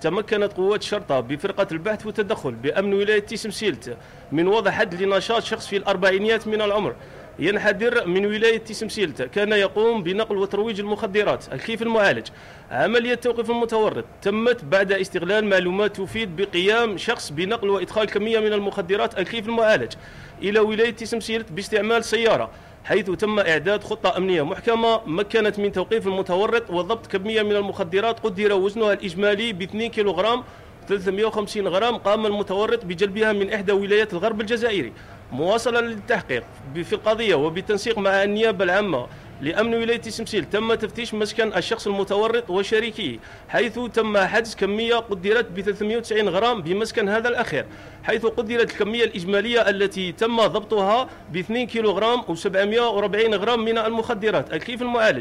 تمكنت قوات الشرطة بفرقة البحث والتدخل بأمن ولاية تيسمسيلت من وضع حد لنشاط شخص في الأربعينيات من العمر. ينحدر من ولاية تيسمسيلت كان يقوم بنقل وترويج المخدرات. الكيف المعالج؟ عملية توقيف المتورط تمت بعد استغلال معلومات تفيد بقيام شخص بنقل وإدخال كمية من المخدرات. الكيف المعالج؟ إلى ولاية تيسمسيلت باستعمال سيارة حيث تم إعداد خطة أمنية محكمة مكنت من توقيف المتورط وضبط كمية من المخدرات. قدر وزنها الإجمالي ب 2 كيلوغرام 350 غرام قام المتورط بجلبها من إحدى ولايات الغرب الجزائري. مواصلا للتحقيق في القضية وبالتنسيق مع النيابة العامة لأمن ولاية سمسيل تم تفتيش مسكن الشخص المتورط وشريكه حيث تم حجز كمية قدرت ب 390 غرام بمسكن هذا الأخير حيث قدرت الكمية الإجمالية التي تم ضبطها ب 2 كيلوغرام و740 غرام من المخدرات. الكيف المعالج